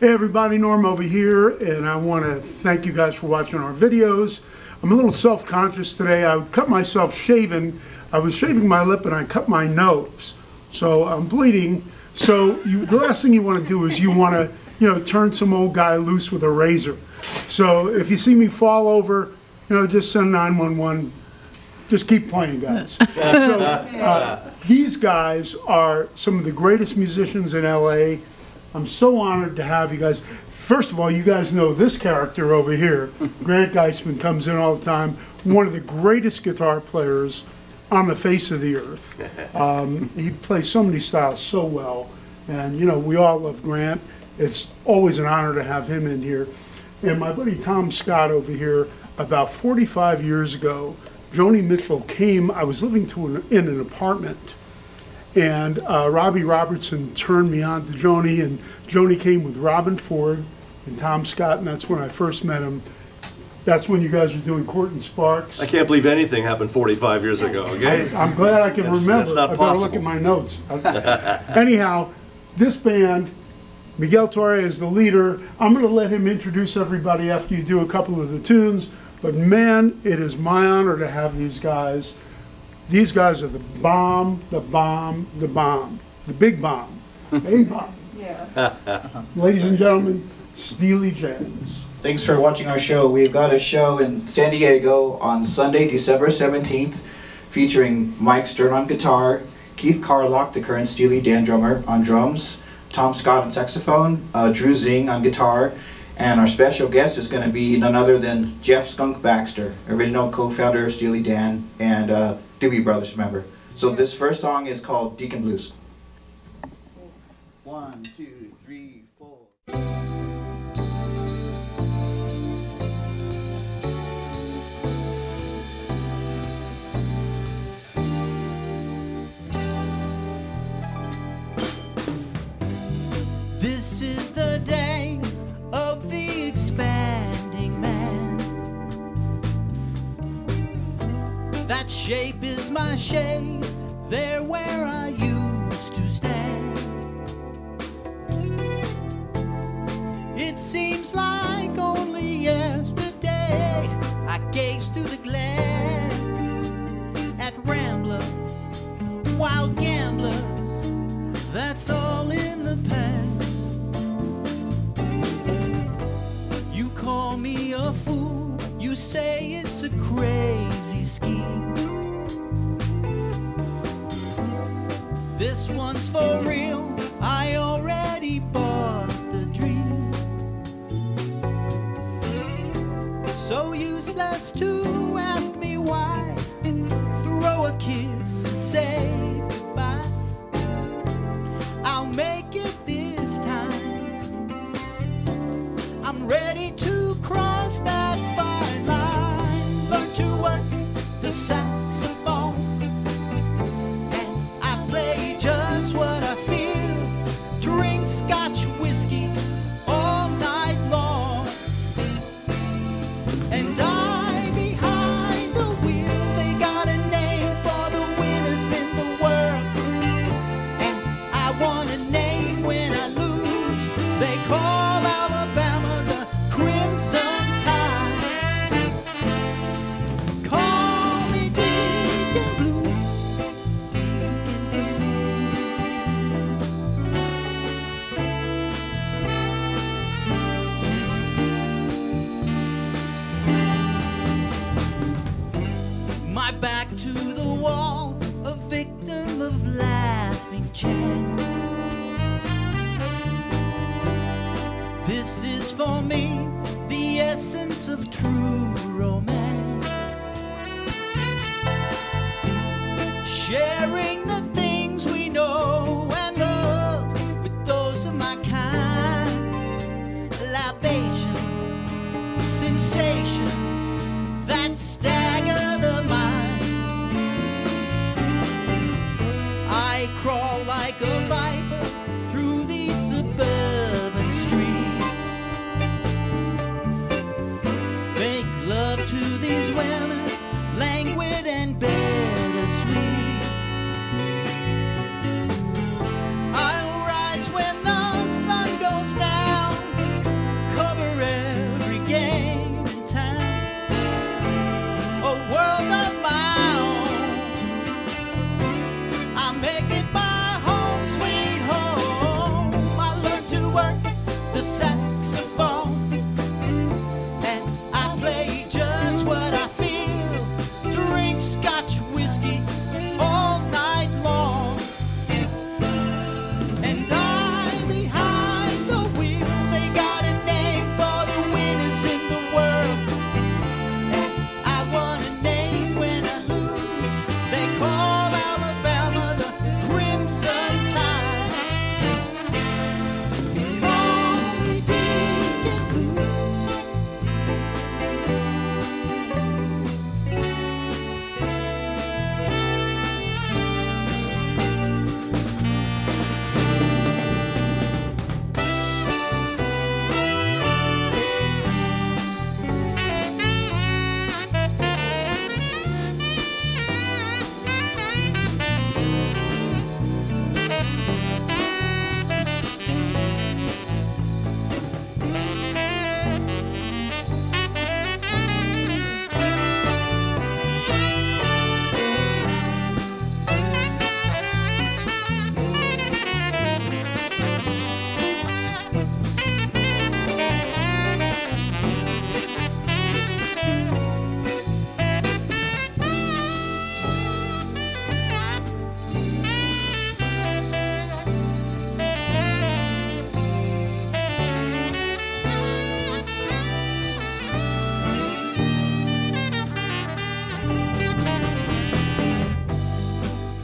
Hey everybody, Norm over here, and I want to thank you guys for watching our videos. I'm a little self-conscious today. I cut myself shaving. I was shaving my lip and I cut my nose. So I'm bleeding. So you, the last thing you want to do is you want to, you know, turn some old guy loose with a razor. So if you see me fall over, you know, just send 911. Just keep playing, guys. so uh, these guys are some of the greatest musicians in LA. I'm so honored to have you guys. First of all, you guys know this character over here. Grant Geissman comes in all the time. One of the greatest guitar players on the face of the earth. Um, he plays so many styles so well. And, you know, we all love Grant. It's always an honor to have him in here. And my buddy Tom Scott over here, about 45 years ago, Joni Mitchell came, I was living to an, in an apartment and uh, Robbie Robertson turned me on to Joni, and Joni came with Robben Ford and Tom Scott, and that's when I first met him. That's when you guys were doing Court and Sparks. I can't believe anything happened 45 years ago, okay? I'm glad I can That's- remember. that's not I better look at my notes. Anyhow, this band, Miguel Torre is the leader. I'm going to let him introduce everybody after you do a couple of the tunes. But man, it is my honor to have these guys. These guys are the bomb, the bomb, the bomb, the big bomb, a bomb. Yeah. Ladies and gentlemen, Steely Jazz. Thanks for watching our show. We've got a show in San Diego on Sunday, December 17th, featuring Mike Stern on guitar, Keith Carlock, the current Steely Dan drummer, on drums, Tom Scott on saxophone, uh, Drew Zingg on guitar, and our special guest is going to be none other than Jeff Skunk Baxter, original co-founder of Steely Dan and uh, Doobie Brothers remember. So this first song is called Deacon Blues. One, two, three, four. That shape is my shape, there where I used This one's for real, I already bought the dream. So useless to ask me why. Throw a kiss and say And I for me the essence of true romance. Sharing the things we know and love with those of my kind. Libations, sensations that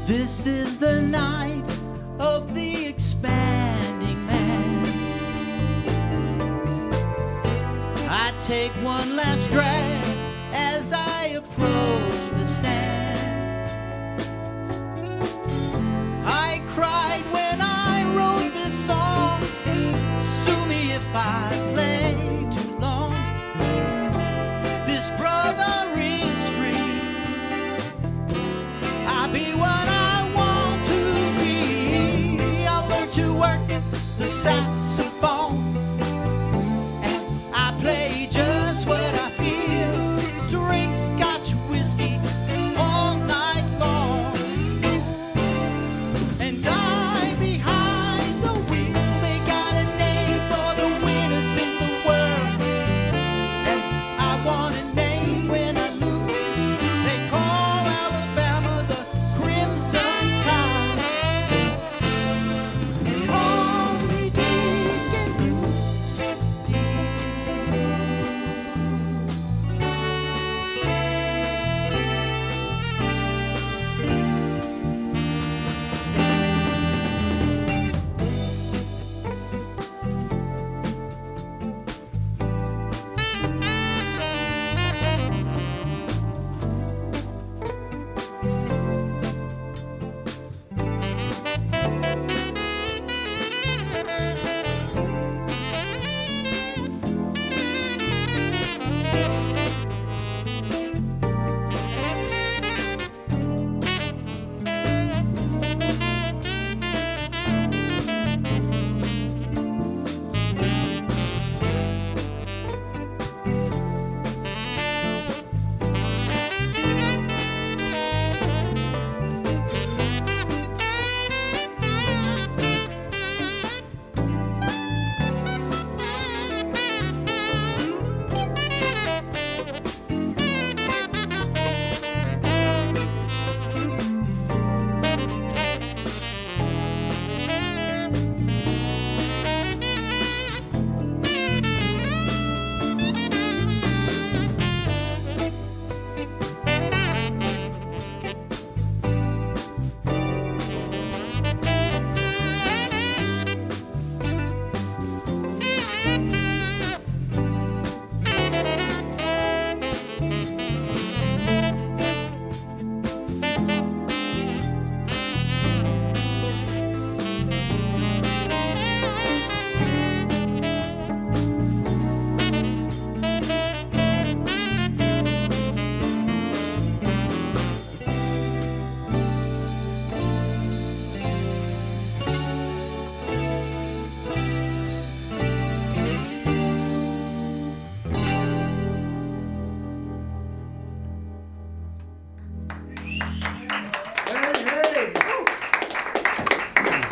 This is the night of the expanding man. I take one last drag as I approach the stand. I cried when I wrote this song. Sue me if I.